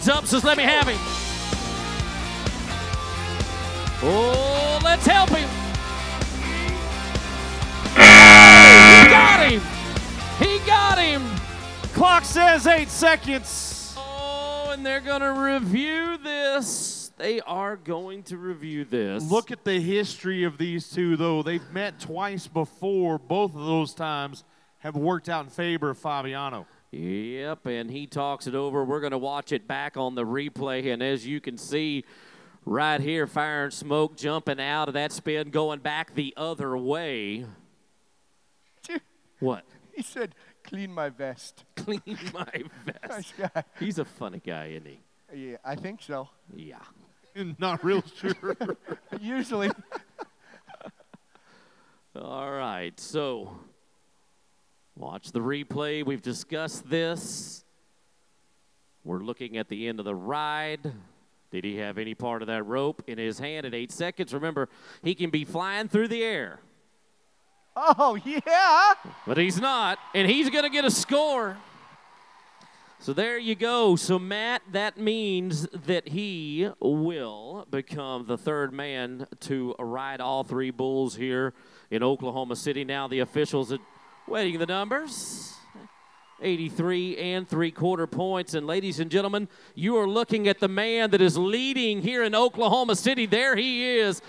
Heads up, says let me have him. Oh, let's help him. He got him. He got him. Clock says eight seconds. Oh, and they're going to review this. They are going to review this. Look at the history of these two, though. They've met twice before. Both of those times have worked out in favor of Fabiano. Yep, and he talks it over. We're going to watch it back on the replay, and as you can see right here, fire and smoke jumping out of that spin, going back the other way. What? He said, clean my vest. Clean my vest. Nice guy. He's a funny guy, isn't he? Yeah, I think so. Yeah. Not real sure. Usually. All right, so watch the replay. We've discussed this. We're looking at the end of the ride. Did he have any part of that rope in his hand at eight seconds? Remember, he can be flying through the air, Oh, yeah. but he's not, and he's going to get a score. So there you go. So, Matt, that means that he will become the third man to ride all three bulls here in Oklahoma City. Now, the officials waiting the numbers 83 and three quarter points. And, ladies and gentlemen, you are looking at the man that is leading here in Oklahoma City. There he is,